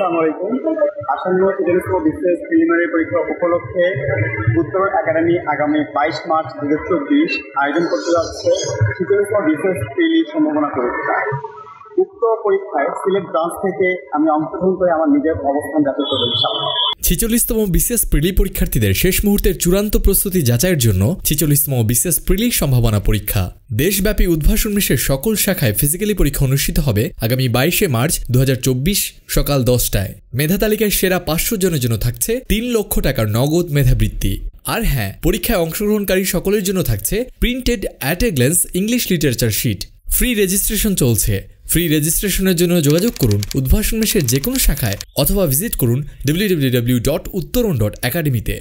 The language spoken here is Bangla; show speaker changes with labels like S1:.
S1: আসসালামু আলাইকুম। আসন্ন ইউনেস্কো বিশেষ প্রিলিমিনারি পরীক্ষা উপলক্ষে উত্তর একাডেমি আগামী বাইশ মার্চ দু হাজার চব্বিশ আয়োজন করতে যাচ্ছে ইউনেস্কো বিশেষ প্রিলি সম্ভাবনা পরীক্ষা। উক্ত পরীক্ষায় সিলেট ব্রাঞ্চ থেকে আমি অংশগ্রহণ করে আমার নিজের অবস্থান যাতে ইনশাআল্লাহ
S2: ছেচল্লিশতম বিসিএস প্রিলি পরীক্ষার্থীদের শেষ মুহূর্তের চূড়ান্ত প্রস্তুতি যাচাইয়ের জন্য ছেচল্লিশতম বিসিএস প্রিলি সম্ভাবনা পরীক্ষা। দেশব্যাপী উদ্ভাসন মিশের সকল শাখায় ফিজিক্যালি পরীক্ষা অনুষ্ঠিত হবে আগামী বাইশে মার্চ দু হাজার চব্বিশ সকাল দশটায়। মেধা তালিকায় সেরা পাঁচশো জনের জন্য থাকছে তিন লক্ষ টাকার নগদ মেধাবৃত্তি। আর হ্যাঁ পরীক্ষায় অংশগ্রহণকারী সকলের জন্য থাকছে printed at a glance English literature sheet free registration চলছে। ফ্রি রেজিস্ট্রেশনের জন্য যোগাযোগ করুন উদ্ভাসন মেশের যে কোনো শাখায় অথবা ভিজিট করুন ডাব্লিউ উত্তরণ ডট তে।